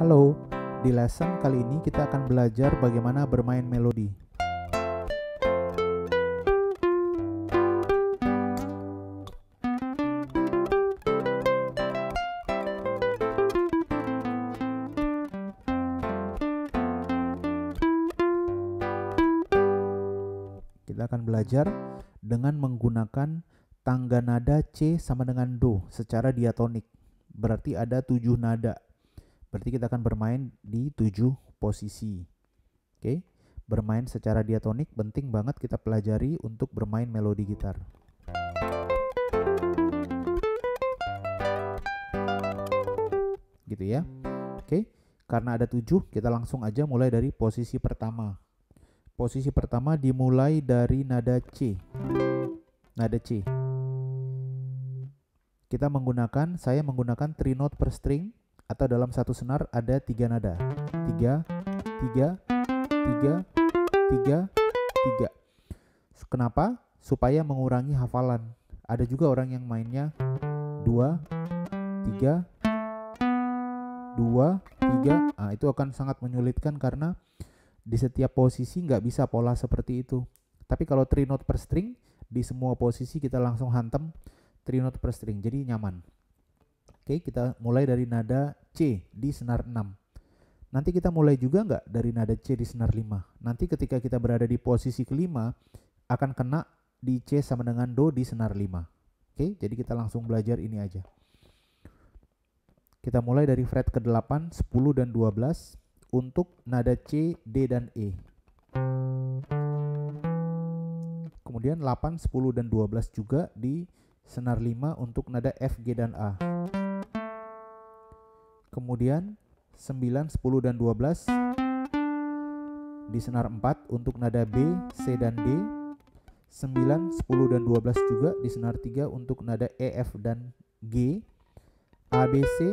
Halo, di lesson kali ini kita akan belajar bagaimana bermain melodi. Kita akan belajar dengan menggunakan tangga nada C sama dengan Do secara diatonik. Berarti ada tujuh nada. Berarti kita akan bermain di tujuh posisi. Oke, bermain secara diatonik penting banget kita pelajari untuk bermain melodi gitar. Gitu ya. Oke, karena ada tujuh, kita langsung aja mulai dari posisi pertama. Posisi pertama dimulai dari nada C. Nada C. Kita menggunakan, saya menggunakan three note per string atau dalam satu senar ada tiga nada. Tiga, tiga, tiga, tiga, tiga. Kenapa? Supaya mengurangi hafalan. Ada juga orang yang mainnya dua, tiga, dua, tiga. Nah, itu akan sangat menyulitkan karena di setiap posisi nggak bisa pola seperti itu. Tapi kalau three note per string, di semua posisi kita langsung hantam three note per string, jadi nyaman. Oke, kita mulai dari nada C di senar 6. Nanti kita mulai juga nggak dari nada C di senar 5. Nanti ketika kita berada di posisi kelima, akan kena di C sama dengan Do di senar 5. Oke, jadi kita langsung belajar ini aja. Kita mulai dari fret ke-8, 10, dan 12 untuk nada C, D, dan E. Kemudian 8, 10, dan 12 juga di senar 5 untuk nada F, G, dan A. Kemudian 9, 10, dan 12 di senar 4 untuk nada B, C, dan D. 9, 10, dan 12 juga di senar 3 untuk nada E, F, dan G. A, B, C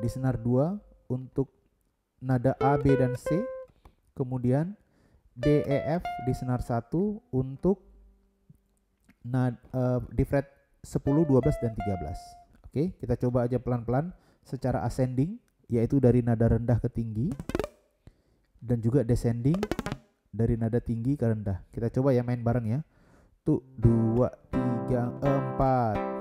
di senar 2 untuk nada A, B, dan C. Kemudian D, E, F di senar 1 untuk nada, uh, di fret 10, 12, dan 13. Oke, kita coba aja pelan-pelan secara ascending, yaitu dari nada rendah ke tinggi, dan juga descending dari nada tinggi ke rendah. Kita coba ya main bareng ya. Tuh, dua, tiga, empat.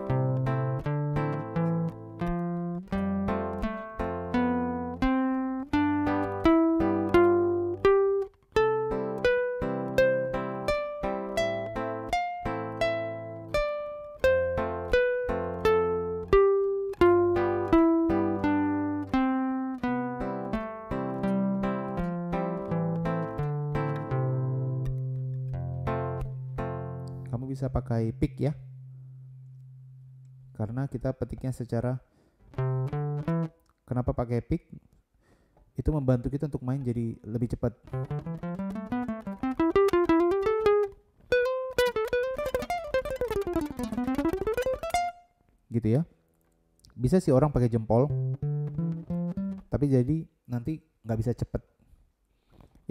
Bisa pakai pick ya. Karena kita petiknya secara kenapa pakai pick? Itu membantu kita untuk main jadi lebih cepat. Gitu ya. Bisa sih orang pakai jempol tapi jadi nanti nggak bisa cepet.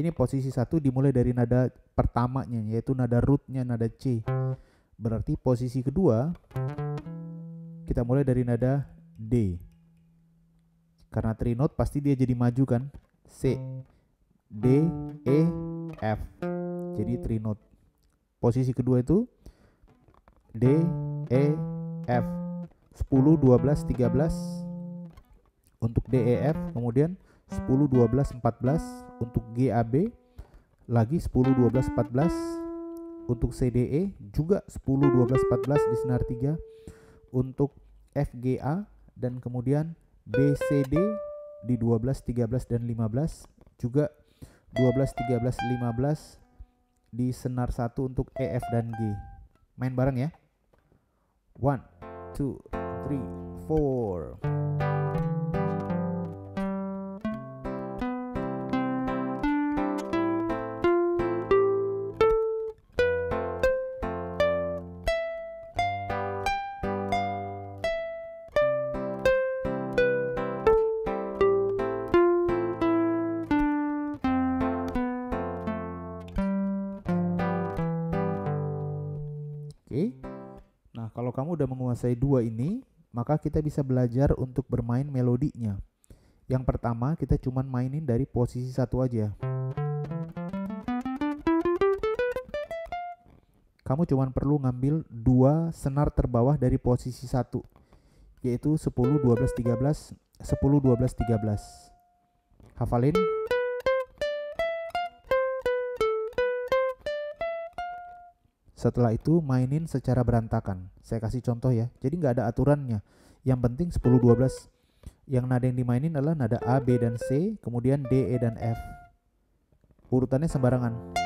Ini posisi satu dimulai dari nada pertamanya yaitu nada rootnya nada C. Berarti posisi kedua kita mulai dari nada D. Karena three note pasti dia jadi maju kan. C, D, E, F. Jadi three note. Posisi kedua itu D, E, F. 10, 12, 13 untuk D, E, F. Kemudian 10, 12, 14 untuk GAB lagi 10, 12, 14 untuk CDE juga 10, 12, 14 di senar 3 untuk FGA dan kemudian BCD di 12, 13 dan 15 juga 12, 13, 15 di senar 1 untuk EF dan G. Main bareng ya. 1, 2, 3, 4 kalau kamu udah menguasai dua ini, maka kita bisa belajar untuk bermain melodinya. Yang pertama kita cuman mainin dari posisi satu aja. Kamu cuman perlu ngambil dua senar terbawah dari posisi satu, yaitu 10, 12, 13, 10, 12, 13. Hafalin. Setelah itu mainin secara berantakan. Saya kasih contoh ya. Jadi nggak ada aturannya. Yang penting 10 12 yang nada yang dimainin adalah nada A, B dan C, kemudian D, E dan F. Urutannya sembarangan.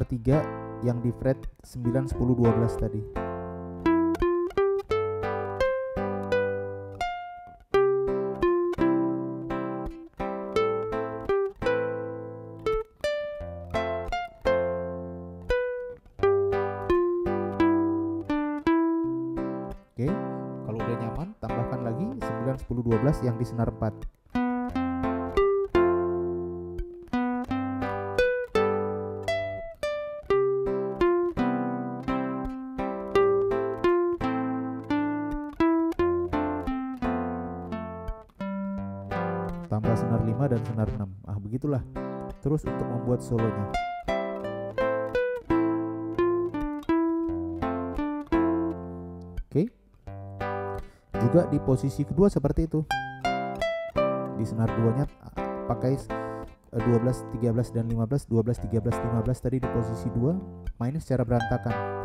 Senar 3 yang di fret 9, 10, 12 tadi. Oke, kalau udah nyaman, tambahkan lagi 9, 10, 12 yang di senar 4. Tambah senar 5 dan senar 6 ah begitulah. Terus untuk membuat solonya. Oke. Juga di posisi kedua seperti itu. Di senar 2 nya pakai 12, 13 dan 15 12, 13, 15 tadi di posisi 2 main secara berantakan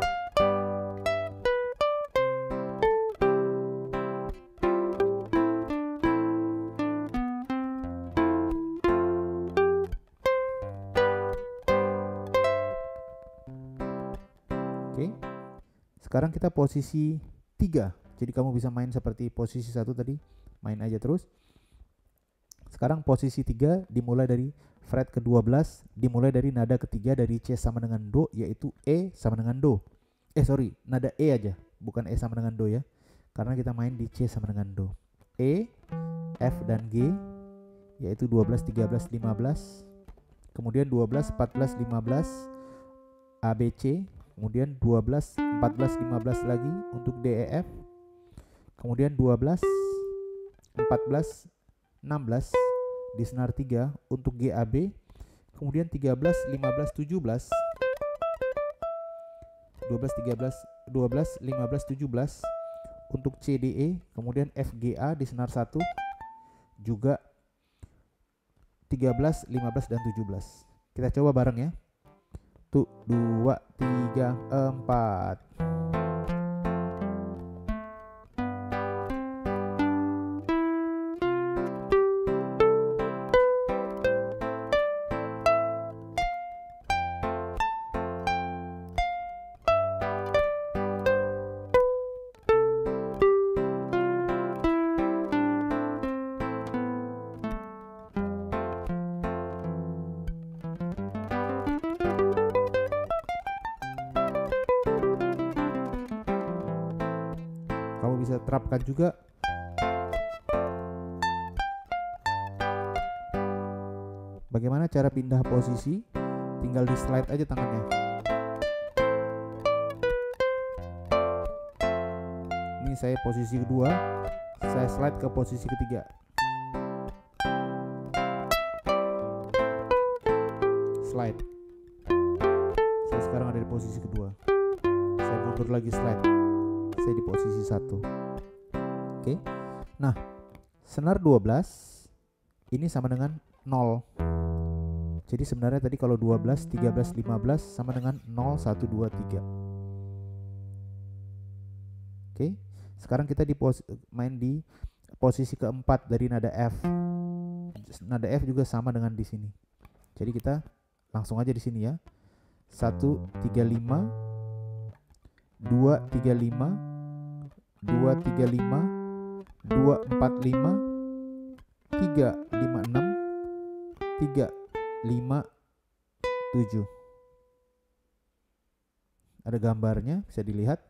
Sekarang kita posisi 3. Jadi kamu bisa main seperti posisi satu tadi, main aja terus. Sekarang posisi 3 dimulai dari fret ke-12, dimulai dari nada ketiga dari C sama dengan Do yaitu E sama dengan Do. Eh sorry, nada E aja, bukan E sama dengan Do ya. Karena kita main di C sama dengan Do. E, F dan G yaitu 12, 13, 15. Kemudian 12, 14, 15 ABC kemudian 12 14 15 lagi untuk DEF kemudian 12 14 16 di senar 3 untuk GAB kemudian 13 15 17 12 13 12 15 17 untuk CDE kemudian FGA di senar 1 juga 13 15 dan 17 kita coba bareng ya satu dua tiga empat kamu bisa terapkan juga. Bagaimana cara pindah posisi? Tinggal di slide aja tangannya. Ini saya posisi kedua saya slide ke posisi ketiga. Slide. Saya sekarang ada di posisi kedua. Saya mundur lagi slide saya di posisi satu. Oke. Nah senar 12 ini sama dengan 0 jadi sebenarnya tadi kalau 12 13 15 sama dengan 0 1 2 3 oke. Sekarang kita di main di posisi keempat dari nada F. Nada F juga sama dengan di sini. Jadi kita langsung aja di sini ya. 1 3 5 235 235 245 356 tiga lima tujuh. Ada gambarnya bisa dilihat.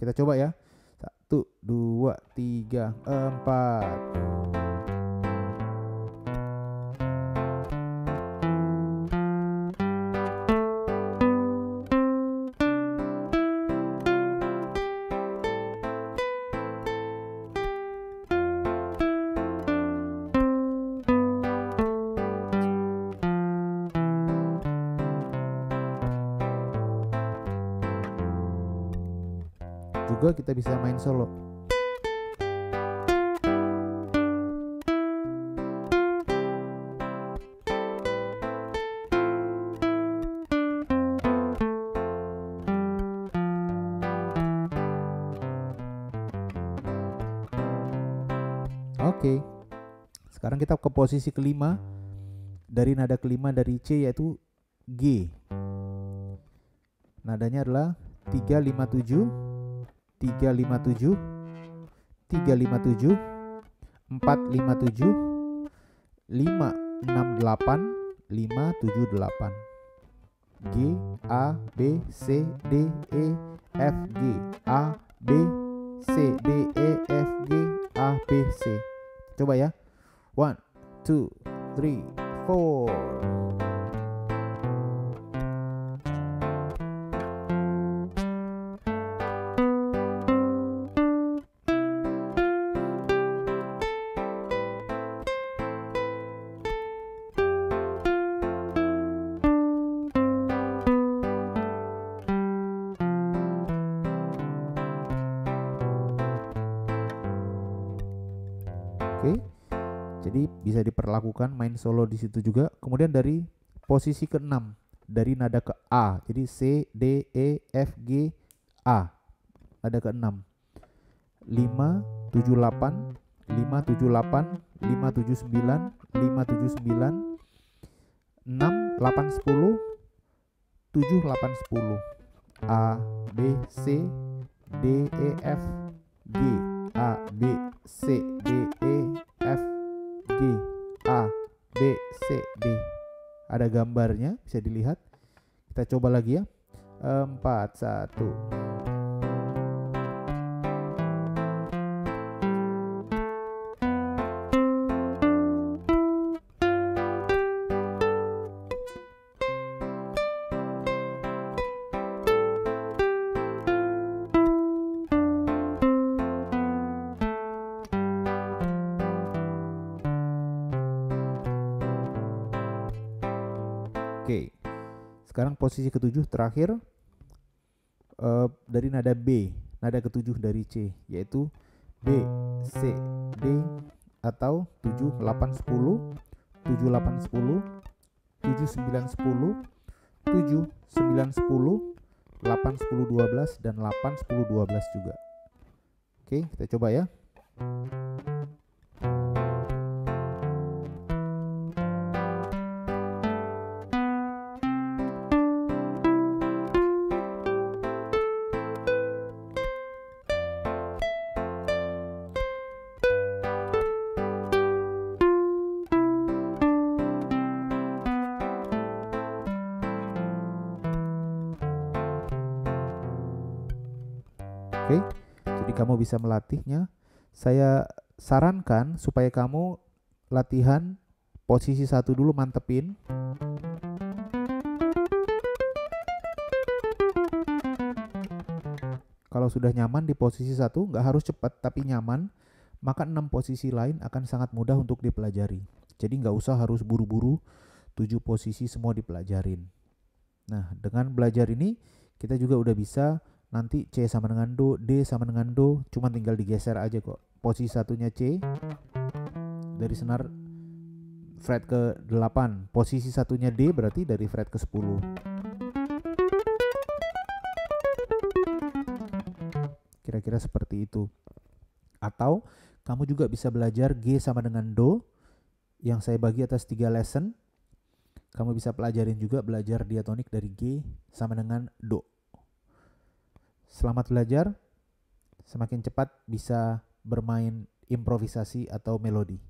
Kita coba ya. Satu dua tiga empat juga kita bisa main solo Oke, sekarang kita ke posisi kelima dari nada kelima dari C yaitu G. Nadanya adalah 357 357 357 457 568 578 G A B C D E F G. A B C D E F G. A B C. Coba ya. 1 2 3 4 Jadi bisa diperlakukan main solo di situ juga. Kemudian dari posisi ke-6 dari nada ke A. Jadi C, D, E, F, G, A. Nada ke-6. 5 7 8 5 7 8 5 7 9 5 7 9 6 8 10 7 8 10 A B C D E F G A B C D E F A B C D. Ada gambarnya bisa dilihat. Kita coba lagi ya. 4 1 sekarang posisi ketujuh terakhir uh, dari nada B, nada ketujuh dari C, yaitu B, C, D atau 7, 8, 10, 7, 8, 10, 7, 9, 10, 7, 9, 10, 8, 10, 12, dan 8, 10, 12 juga. Oke, kita coba ya. Kamu bisa melatihnya. Saya sarankan supaya kamu latihan posisi satu dulu mantepin. Kalau sudah nyaman di posisi satu, nggak harus cepat tapi nyaman, maka enam posisi lain akan sangat mudah untuk dipelajari. Jadi nggak usah harus buru-buru tujuh posisi semua dipelajarin. Nah, dengan belajar ini kita juga udah bisa nanti C sama dengan Do, D sama dengan Do, cuma tinggal digeser aja kok. Posisi satunya C dari senar fret ke 8, posisi satunya D berarti dari fret ke 10. Kira-kira seperti itu. Atau kamu juga bisa belajar G sama dengan Do yang saya bagi atas tiga lesson. Kamu bisa pelajarin juga belajar diatonik dari G sama dengan Do. Selamat belajar, semakin cepat bisa bermain improvisasi atau melodi.